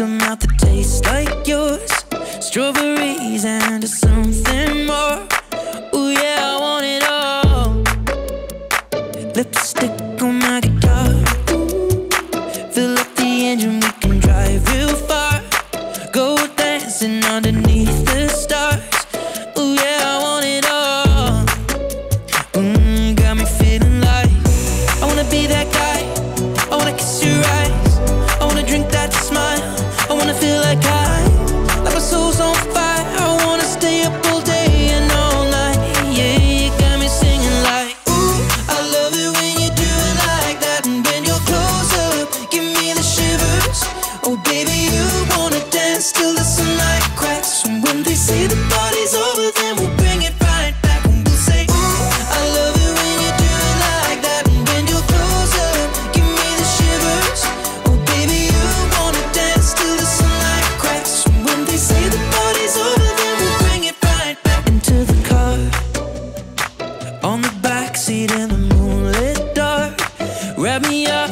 A mouth that tastes like yours. Strawberries and something more. me up.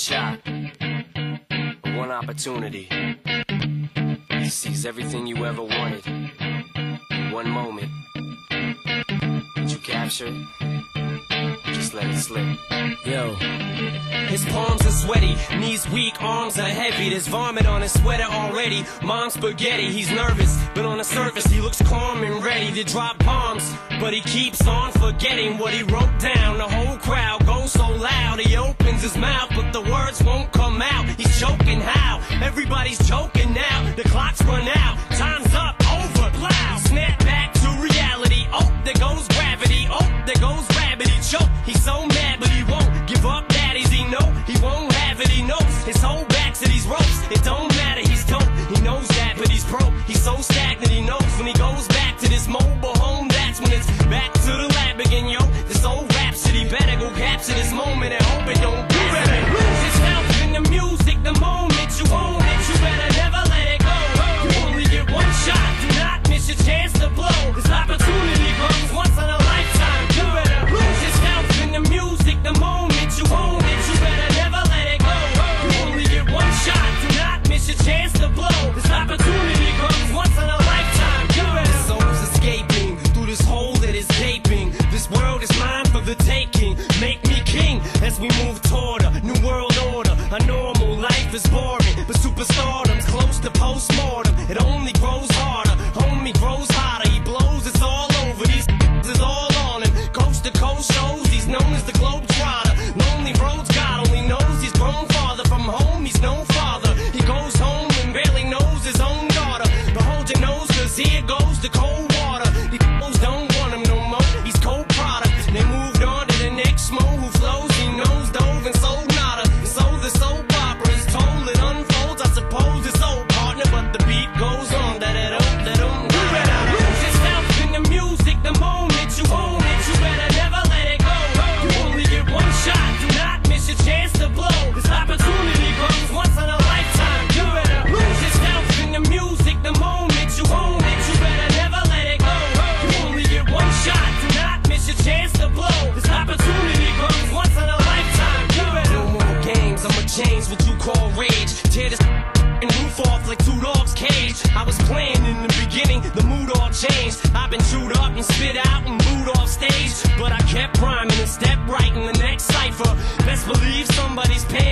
shot, one opportunity. Seize everything you ever wanted in one moment. Did you capture just let it slip. Yo. His palms are sweaty, knees weak, arms are heavy. There's vomit on his sweater already. Mom's spaghetti, he's nervous, but on the surface he looks calm and ready to drop bombs but he keeps on forgetting what he wrote down. The whole crowd goes so loud, he opens his mouth, but the words won't come out. He's choking how? Everybody's choking now. The clock's run out, time's up. cipher. Best believe somebody's paying.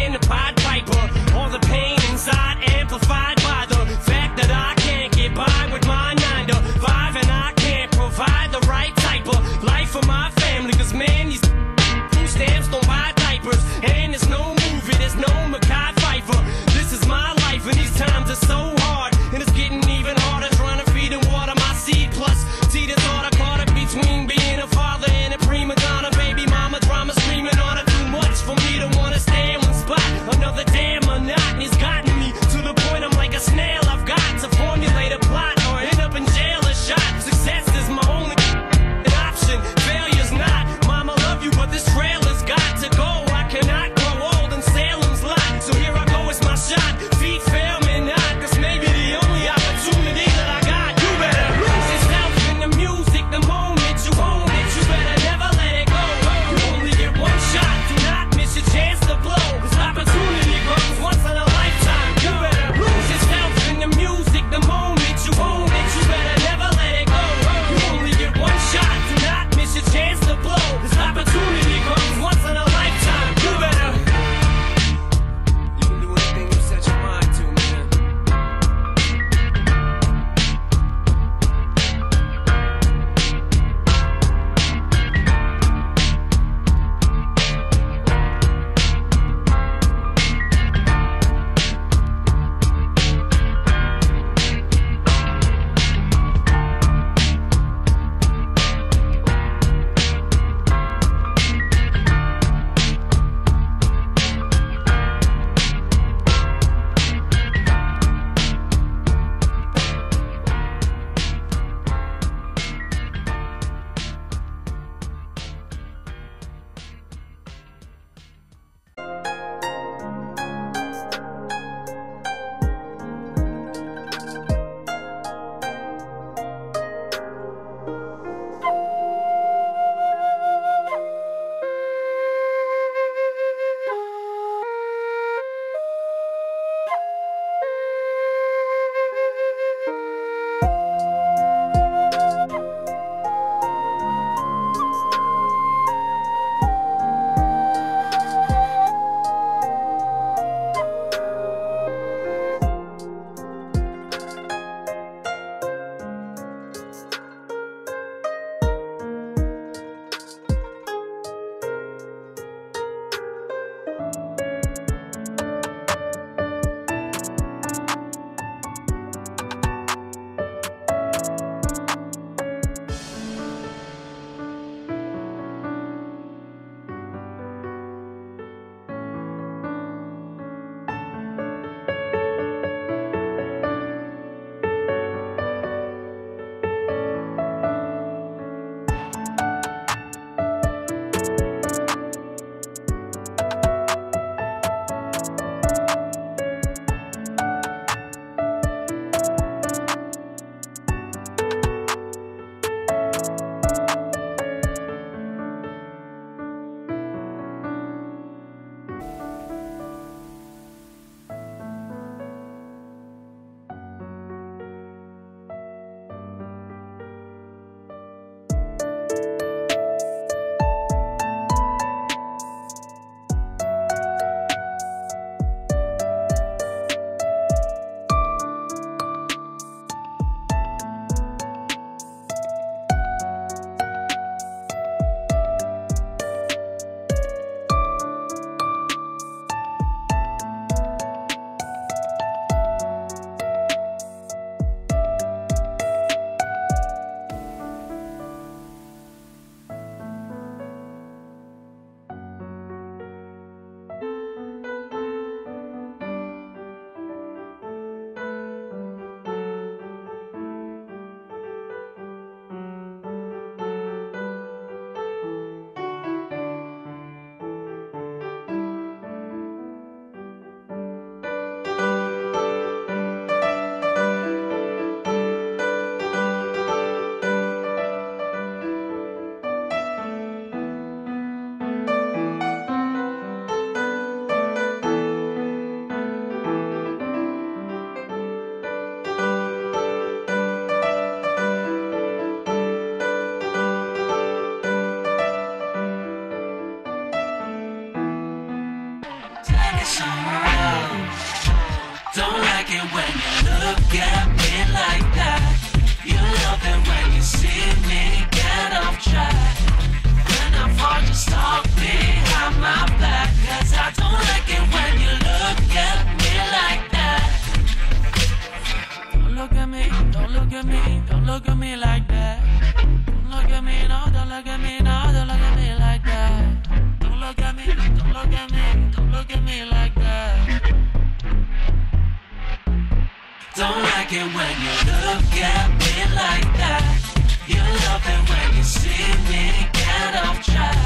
When you look at me like that. You love it when you see me get off track.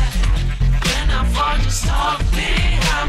When I fall, just talk me. I'm